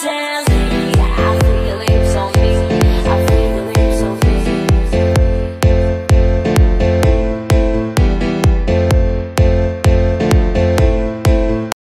tell me.